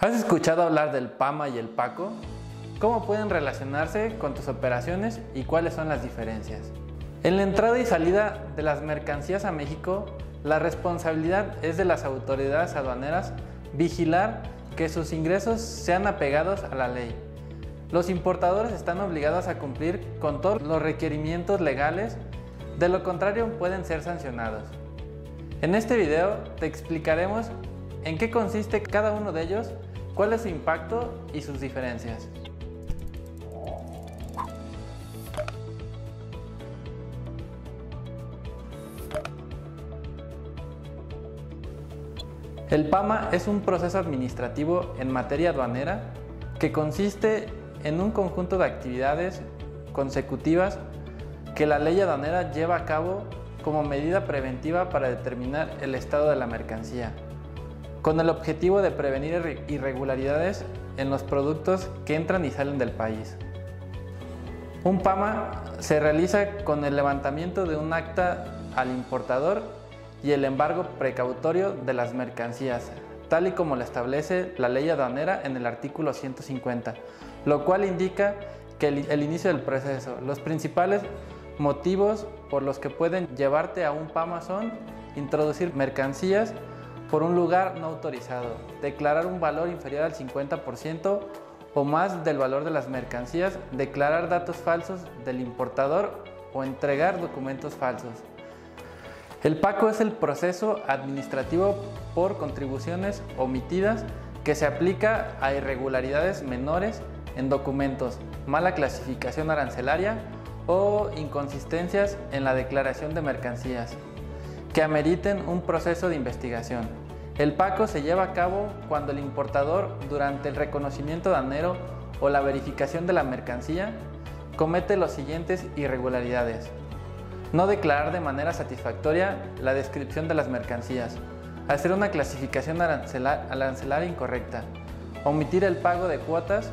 ¿Has escuchado hablar del PAMA y el PACO? ¿Cómo pueden relacionarse con tus operaciones y cuáles son las diferencias? En la entrada y salida de las mercancías a México, la responsabilidad es de las autoridades aduaneras vigilar que sus ingresos sean apegados a la ley. Los importadores están obligados a cumplir con todos los requerimientos legales, de lo contrario pueden ser sancionados. En este video te explicaremos en qué consiste cada uno de ellos cuál es su impacto y sus diferencias. El PAMA es un proceso administrativo en materia aduanera que consiste en un conjunto de actividades consecutivas que la ley aduanera lleva a cabo como medida preventiva para determinar el estado de la mercancía con el objetivo de prevenir irregularidades en los productos que entran y salen del país. Un PAMA se realiza con el levantamiento de un acta al importador y el embargo precautorio de las mercancías, tal y como lo establece la ley aduanera en el artículo 150, lo cual indica que el, el inicio del proceso. Los principales motivos por los que pueden llevarte a un PAMA son introducir mercancías por un lugar no autorizado, declarar un valor inferior al 50% o más del valor de las mercancías, declarar datos falsos del importador o entregar documentos falsos. El PACO es el proceso administrativo por contribuciones omitidas que se aplica a irregularidades menores en documentos, mala clasificación arancelaria o inconsistencias en la declaración de mercancías que ameriten un proceso de investigación. El PACO se lleva a cabo cuando el importador, durante el reconocimiento danero o la verificación de la mercancía, comete los siguientes irregularidades. No declarar de manera satisfactoria la descripción de las mercancías, hacer una clasificación arancelaria incorrecta, omitir el pago de cuotas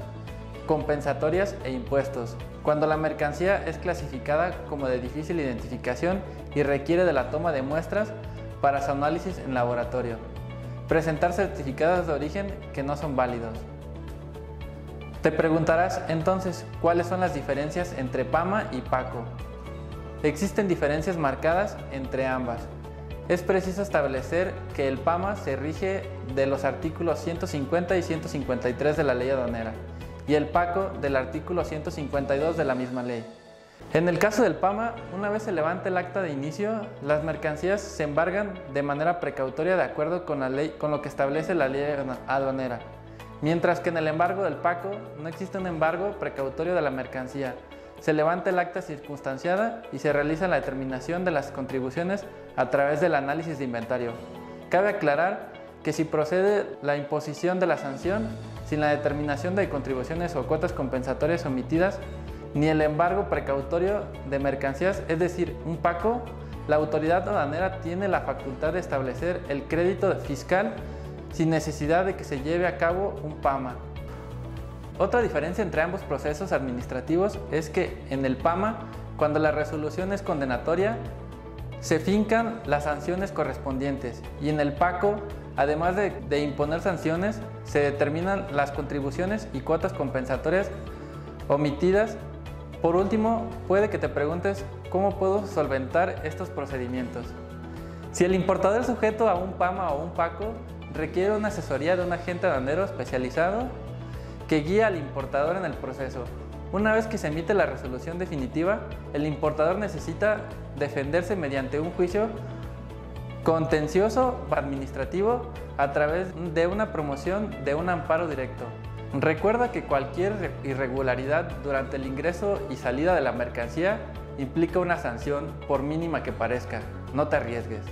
compensatorias e impuestos, cuando la mercancía es clasificada como de difícil identificación y requiere de la toma de muestras para su análisis en laboratorio. Presentar certificados de origen que no son válidos. Te preguntarás entonces cuáles son las diferencias entre PAMA y PACO. Existen diferencias marcadas entre ambas. Es preciso establecer que el PAMA se rige de los artículos 150 y 153 de la ley aduanera y el PACO del artículo 152 de la misma ley. En el caso del PAMA, una vez se levanta el acta de inicio, las mercancías se embargan de manera precautoria de acuerdo con, la ley, con lo que establece la ley aduanera, mientras que en el embargo del PACO no existe un embargo precautorio de la mercancía. Se levanta el acta circunstanciada y se realiza la determinación de las contribuciones a través del análisis de inventario. Cabe aclarar que si procede la imposición de la sanción, sin la determinación de contribuciones o cuotas compensatorias omitidas, ni el embargo precautorio de mercancías, es decir, un PACO, la autoridad aduanera tiene la facultad de establecer el crédito fiscal sin necesidad de que se lleve a cabo un PAMA. Otra diferencia entre ambos procesos administrativos es que en el PAMA, cuando la resolución es condenatoria, se fincan las sanciones correspondientes y en el PACO Además de, imponer sanciones, se determinan las contribuciones y cuotas compensatorias omitidas. Por último, puede que te preguntes cómo puedo solventar estos procedimientos. Si el importador es sujeto a un PAMA o un PACO, requiere una asesoría de un agente aduanero especializado que guía al importador en el proceso. Una vez que se emite la resolución definitiva, el importador necesita defenderse mediante un juicio contencioso administrativo a través de una promoción de un amparo directo. Recuerda que cualquier irregularidad durante el ingreso y salida de la mercancía implica una sanción por mínima que parezca. No te arriesgues.